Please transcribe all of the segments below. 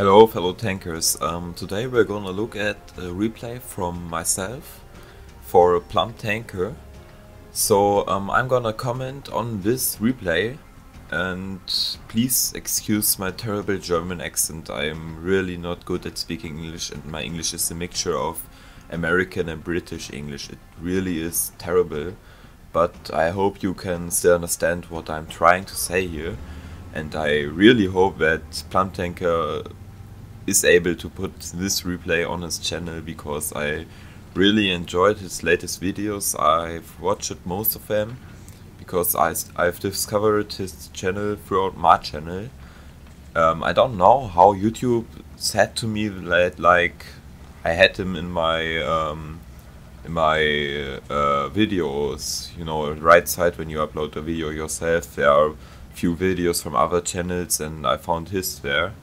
Hello fellow tankers, um, today we're gonna look at a replay from myself for a Plumb Tanker. So um, I'm gonna comment on this replay and please excuse my terrible German accent, I'm really not good at speaking English and my English is a mixture of American and British English, it really is terrible but I hope you can still understand what I'm trying to say here. And I really hope that Plumb Tanker is able to put this replay on his channel because I really enjoyed his latest videos. I've watched most of them because I, I've discovered his channel throughout my channel. Um, I don't know how YouTube said to me that like I had him in my um, in my uh, videos. You know, right side when you upload a video yourself, there are few videos from other channels, and I found his there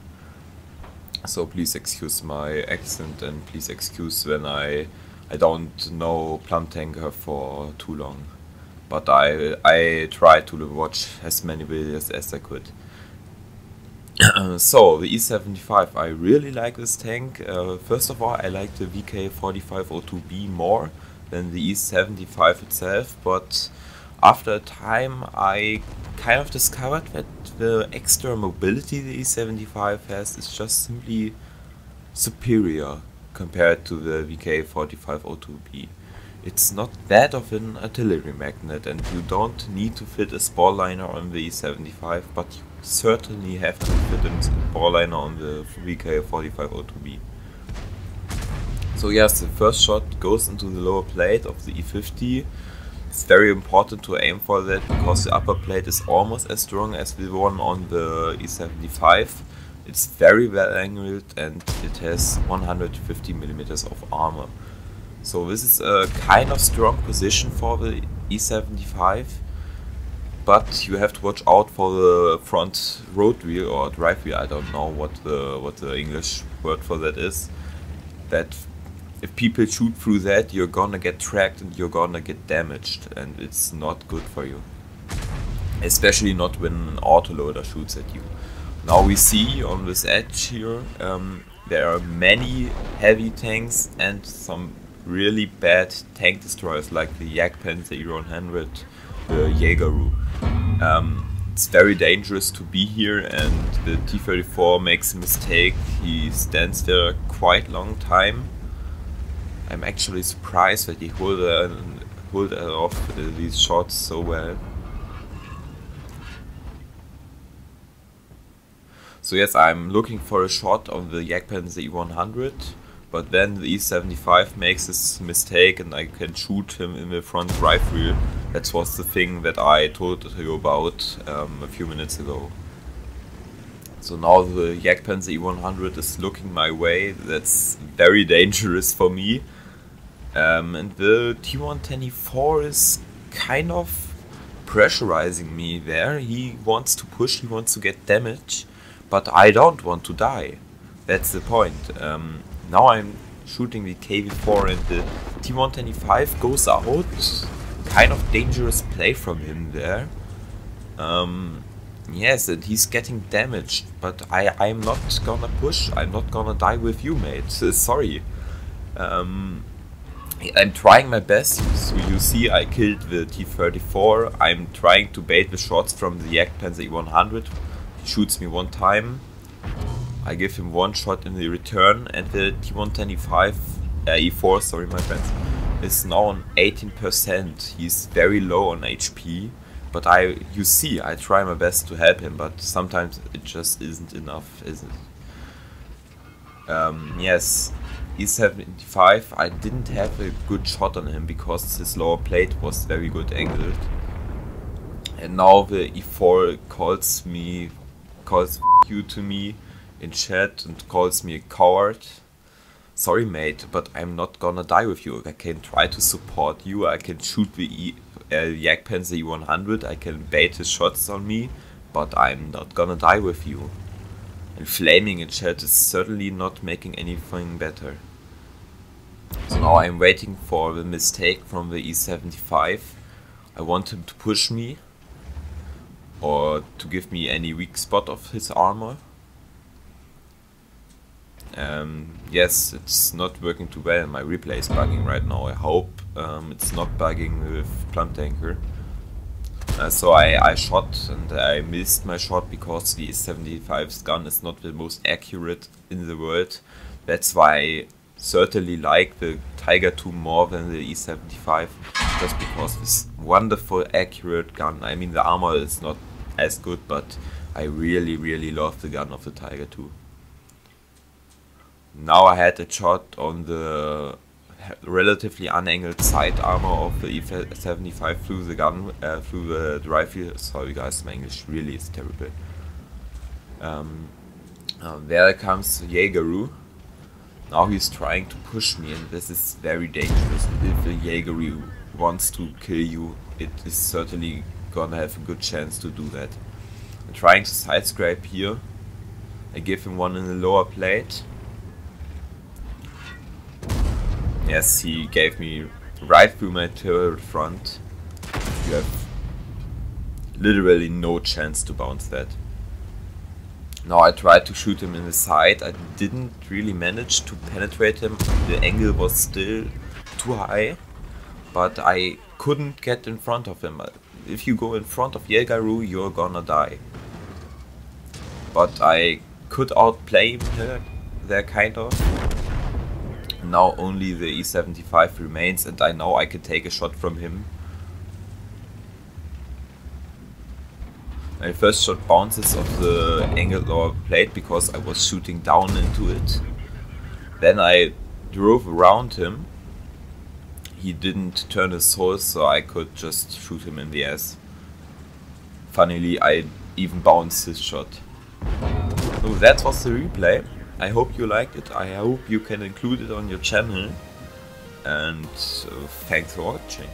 so please excuse my accent and please excuse when I I don't know Plumb Tanker for too long. But I I try to watch as many videos as I could. so the E75, I really like this tank. Uh, first of all, I like the VK4502B more than the E75 itself, but after a time I kind of discovered that the extra mobility the E75 has is just simply superior compared to the VK4502B. It's not that of an artillery magnet and you don't need to fit a spall liner on the E75 but you certainly have to fit a spall liner on the VK4502B. So yes, the first shot goes into the lower plate of the E50 it's very important to aim for that because the upper plate is almost as strong as the one on the E75. It's very well angled and it has 150 millimeters of armor. So this is a kind of strong position for the E75 but you have to watch out for the front road wheel or drive wheel, I don't know what the what the English word for that is. That if people shoot through that, you're gonna get tracked and you're gonna get damaged, and it's not good for you. Especially not when an autoloader shoots at you. Now we see on this edge here, um, there are many heavy tanks and some really bad tank destroyers like the Jagdpanzer E100, the Jägeru. Um, it's very dangerous to be here and the T-34 makes a mistake, he stands there quite long time I'm actually surprised that he pulled, uh, pulled off these shots so well. So yes, I'm looking for a shot on the Jagdpanzer E100, but then the E75 makes this mistake and I can shoot him in the front rifle. That was the thing that I told you about um, a few minutes ago. So now the Jagdpanzer E100 is looking my way, that's very dangerous for me. Um, and the T124 is kind of pressurizing me there. He wants to push, he wants to get damage, but I don't want to die. That's the point. Um, now I'm shooting the KV4 and the T125 goes out. Kind of dangerous play from him there. Um, yes, and he's getting damaged, but I, I'm not gonna push. I'm not gonna die with you, mate. sorry. Um, I'm trying my best, so you see I killed the T-34, I'm trying to bait the shots from the Jagdpanzer E100, he shoots me one time, I give him one shot in the return and the T-125, uh, E4, sorry my friends, is now on 18%, he's very low on HP, but I, you see, I try my best to help him, but sometimes it just isn't enough, is it? Um, yes, E75 I didn't have a good shot on him because his lower plate was very good angled. And now the E4 calls me, calls you to me in chat and calls me a coward. Sorry mate, but I'm not gonna die with you. I can try to support you, I can shoot the e, uh, Jagdpanzer E100, I can bait his shots on me, but I'm not gonna die with you. And flaming in chat is certainly not making anything better. So now I'm waiting for the mistake from the E75. I want him to push me or to give me any weak spot of his armor. Um, yes, it's not working too well. My replay is bugging right now. I hope um, it's not bugging with Plumb Tanker. Uh, so I, I shot and I missed my shot because the 75's gun is not the most accurate in the world. That's why I certainly like the Tiger II more than the E75 just because this wonderful accurate gun. I mean the armor is not as good but I really really love the gun of the Tiger II. Now I had a shot on the relatively unangled side armor of the E75 through the gun, uh, through the, the rifle. Sorry guys, my English really is terrible. Um, there comes Jaegeru. Now he's trying to push me and this is very dangerous. If a Jaegeru wants to kill you, it is certainly gonna have a good chance to do that. I'm trying to side scrape here. I give him one in the lower plate. Yes, he gave me right through my turret front. You have literally no chance to bounce that. Now I tried to shoot him in the side, I didn't really manage to penetrate him, the angle was still too high, but I couldn't get in front of him. If you go in front of Jaegeru, you're gonna die. But I could outplay him there kind of now only the E75 remains and I know I can take a shot from him. My first shot bounces off the angled lower plate because I was shooting down into it. Then I drove around him. He didn't turn his horse so I could just shoot him in the ass. Funnily I even bounced his shot. So that was the replay. I hope you liked it. I hope you can include it on your channel. And uh, thanks for watching.